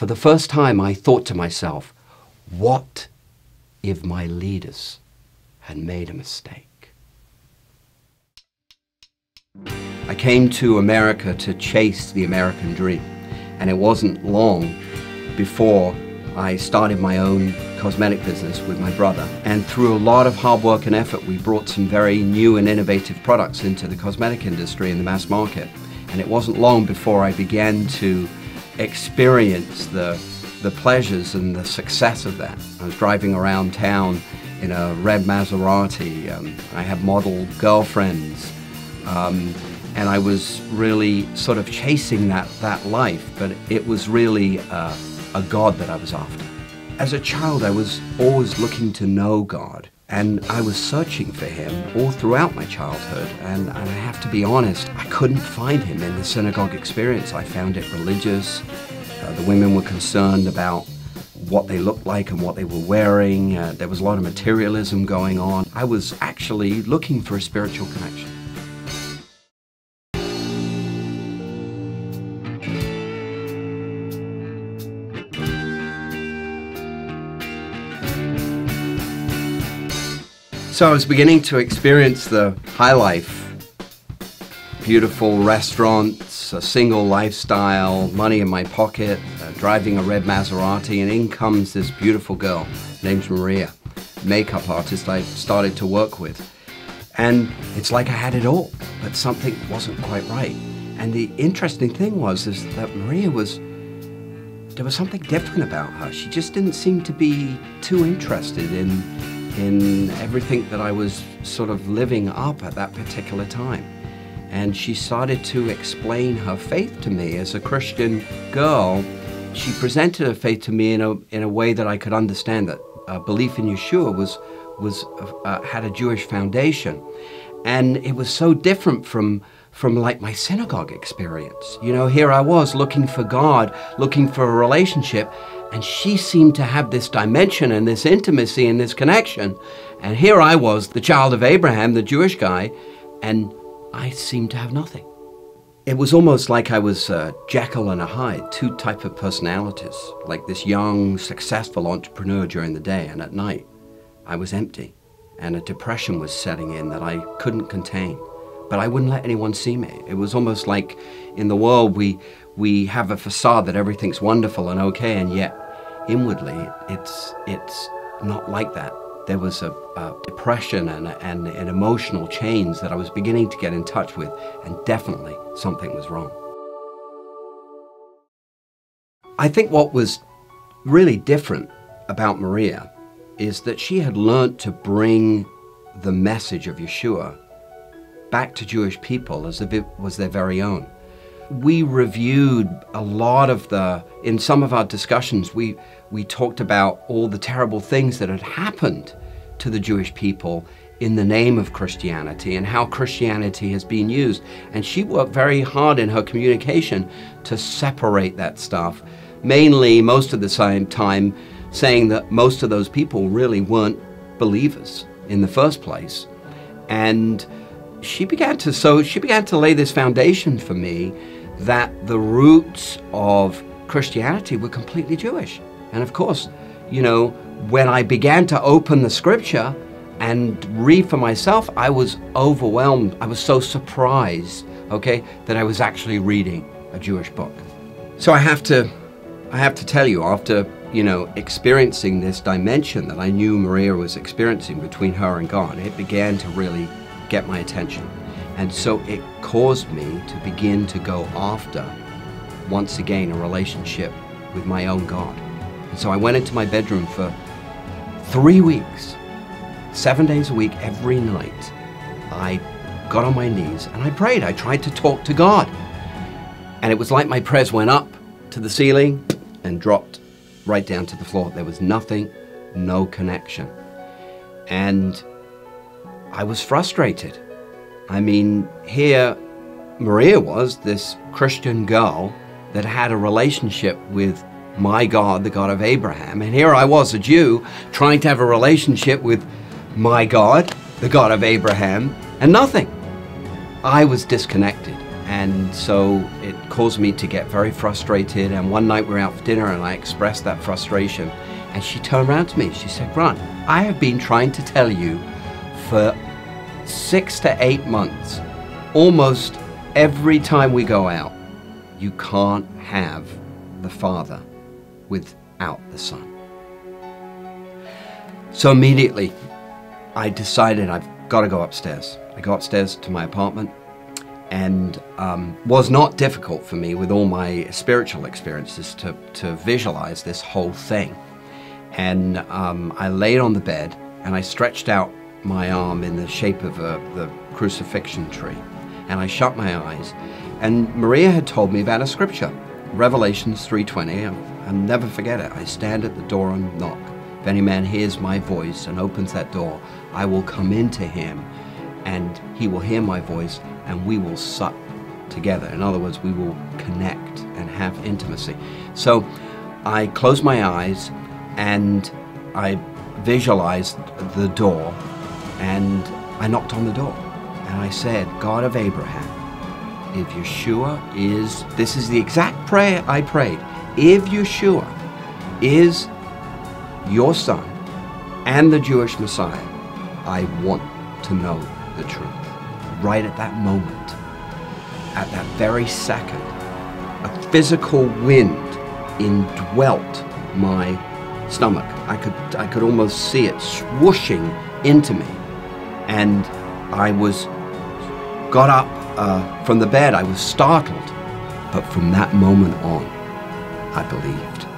for the first time, I thought to myself, what if my leaders had made a mistake? I came to America to chase the American dream, and it wasn't long before I started my own cosmetic business with my brother. And through a lot of hard work and effort, we brought some very new and innovative products into the cosmetic industry in the mass market. And it wasn't long before I began to experience the, the pleasures and the success of that. I was driving around town in a red Maserati. Um, I had model girlfriends. Um, and I was really sort of chasing that, that life, but it was really uh, a God that I was after. As a child, I was always looking to know God, and I was searching for Him all throughout my childhood. And, and I have to be honest, I couldn't find Him in the synagogue experience. I found it religious. Uh, the women were concerned about what they looked like and what they were wearing. Uh, there was a lot of materialism going on. I was actually looking for a spiritual connection. So I was beginning to experience the high life. Beautiful restaurants, a single lifestyle, money in my pocket, uh, driving a red Maserati, and in comes this beautiful girl named Maria, makeup artist I started to work with. And it's like I had it all, but something wasn't quite right. And the interesting thing was is that Maria was there was something different about her. She just didn't seem to be too interested in in everything that I was sort of living up at that particular time. And she started to explain her faith to me as a Christian girl. She presented her faith to me in a, in a way that I could understand that uh, belief in Yeshua was, was, uh, had a Jewish foundation. And it was so different from, from like my synagogue experience. You know, here I was looking for God, looking for a relationship, and she seemed to have this dimension and this intimacy and this connection. And here I was, the child of Abraham, the Jewish guy, and I seemed to have nothing. It was almost like I was a Jekyll and a Hyde, two type of personalities, like this young, successful entrepreneur during the day, and at night I was empty, and a depression was setting in that I couldn't contain. But I wouldn't let anyone see me. It was almost like in the world we we have a facade that everything's wonderful and okay, and yet inwardly it's it's not like that. There was a, a depression and, and an emotional change that I was beginning to get in touch with, and definitely something was wrong. I think what was really different about Maria is that she had learned to bring the message of Yeshua back to Jewish people as if it was their very own we reviewed a lot of the in some of our discussions we we talked about all the terrible things that had happened to the Jewish people in the name of Christianity and how Christianity has been used. And she worked very hard in her communication to separate that stuff. Mainly most of the same time saying that most of those people really weren't believers in the first place. And she began to so she began to lay this foundation for me that the roots of Christianity were completely Jewish. And of course, you know, when I began to open the scripture and read for myself, I was overwhelmed. I was so surprised, okay, that I was actually reading a Jewish book. So I have to I have to tell you after, you know, experiencing this dimension that I knew Maria was experiencing between her and God, it began to really get my attention. And so it caused me to begin to go after, once again, a relationship with my own God. And so I went into my bedroom for three weeks, seven days a week, every night. I got on my knees and I prayed. I tried to talk to God. And it was like my prayers went up to the ceiling and dropped right down to the floor. There was nothing, no connection. And I was frustrated. I mean, here Maria was this Christian girl that had a relationship with my God, the God of Abraham. And here I was, a Jew, trying to have a relationship with my God, the God of Abraham, and nothing. I was disconnected. And so it caused me to get very frustrated. And one night we were out for dinner and I expressed that frustration. And she turned around to me. She said, Grant, I have been trying to tell you for six to eight months, almost every time we go out, you can't have the Father without the Son. So immediately, I decided I've got to go upstairs. I go upstairs to my apartment and um, was not difficult for me with all my spiritual experiences to, to visualize this whole thing. And um, I laid on the bed and I stretched out my arm in the shape of a, the crucifixion tree. And I shut my eyes. And Maria had told me about a scripture, Revelations 3.20. I'll never forget it. I stand at the door and knock. If any man hears my voice and opens that door, I will come into him and he will hear my voice and we will sup together. In other words, we will connect and have intimacy. So I closed my eyes and I visualized the door and I knocked on the door and I said, God of Abraham, if Yeshua is, this is the exact prayer I prayed, if Yeshua is your son and the Jewish Messiah, I want to know the truth. Right at that moment, at that very second, a physical wind indwelt my stomach. I could, I could almost see it swooshing into me. And I was, got up uh, from the bed. I was startled. But from that moment on, I believed.